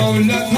Oh, no.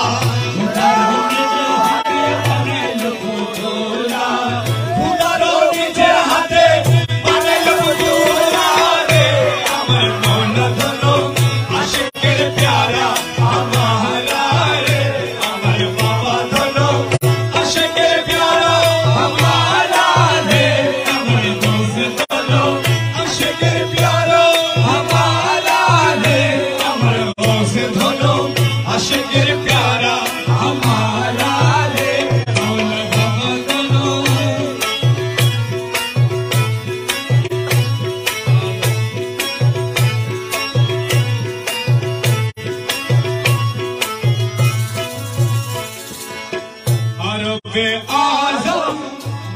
ve azam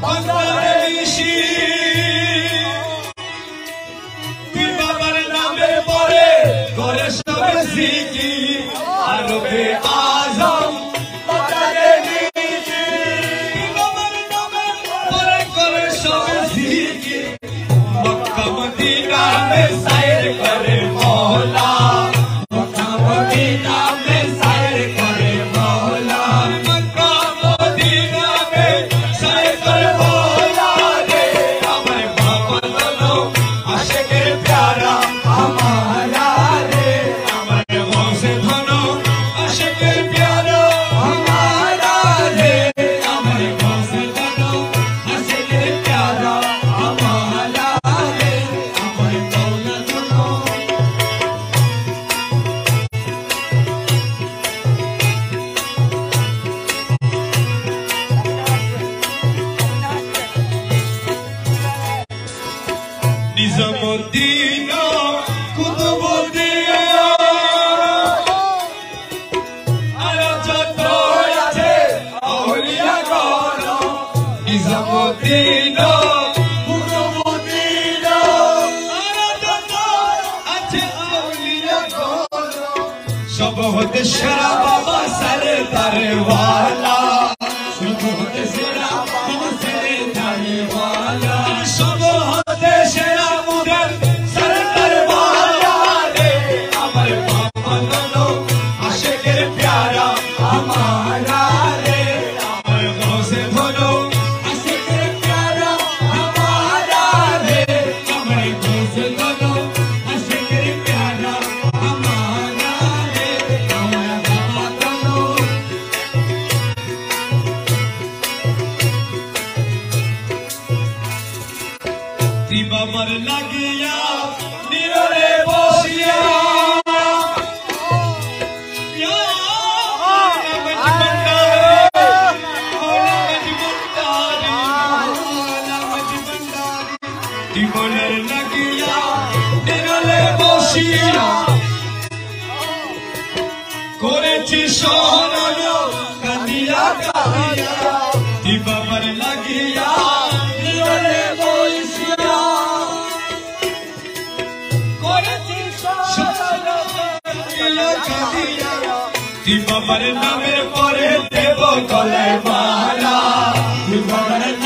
Bangladeshi. পীর বাবার নামে পড়ে করে সবে জিকির মদিনা কুতুব দিয়া আর যত আছে আউলিয়া গণ নিজাম মদিনা সব হতে সেরা বাবা সারে তারে ওয়ালা আমার লাগিয়া নীরবে বসিয়া। জীবনের লাগিয়া নীরবে বসিয়া। করেছি সহনায় কাঁদিয়া কাঁদিয়া। বাবার নামের পরে দেব কলে মারা বাবার